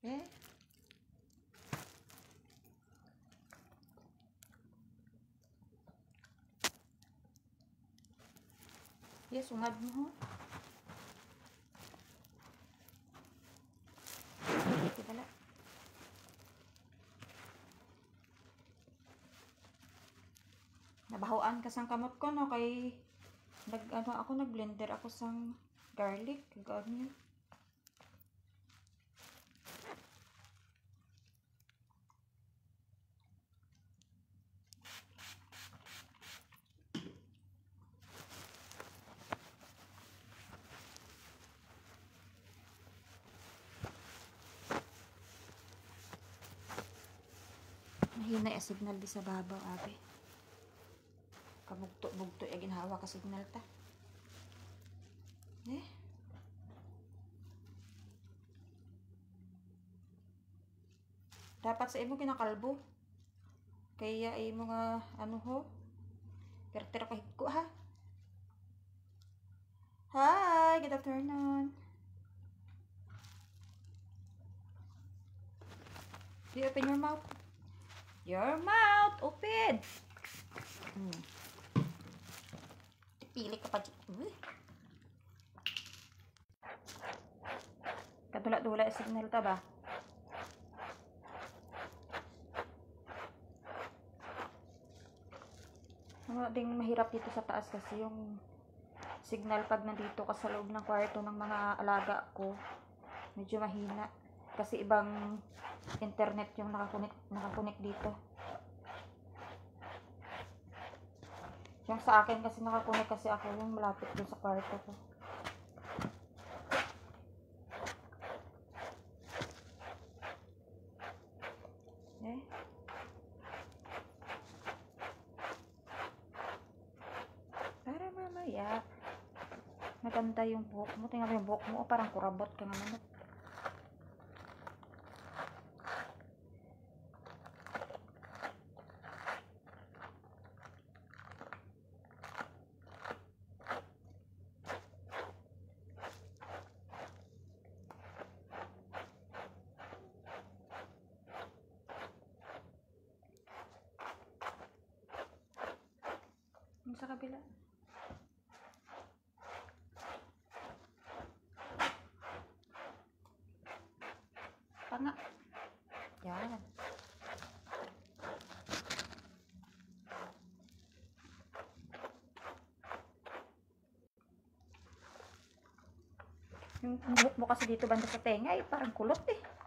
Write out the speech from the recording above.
Eh? Yes, ungad mo ho. Ito pala. Nabahoan ka sang kamot ko no kay nag ano ako nag blender ako sang garlic kag onion. Mahina yung signal di sa babaw, abi. Kamugto-mugto yung ginhawa ka signal ta. Eh? Dapat sa imo kinakalbo. Kaya imo nga ano ho? Pertero ka higko ha. Hi, good afternoon. Do you open your mouth? Your mouth, open. Hmm. Pili ka pa. Uy. Kadula-dula signal ta ba? Ano ding mahirap dito sa taas kasi yung signal pag nandito ka sa loob ng kwarto ng mga alaga ko medyo mahina kasi ibang internet yung nakakunik nakakunik dito. Yung sa akin kasi nakakunik kasi ako yung malapit dun sa kwarto ko. Eh? Para mamaya maganda yung buhok mo. Tingnan mo yung buhok mo oh, parang kurabot ka nga sa kabila. Panga. Yan. Yung buhok kasi dito banda sa tenga eh, parang kulot eh.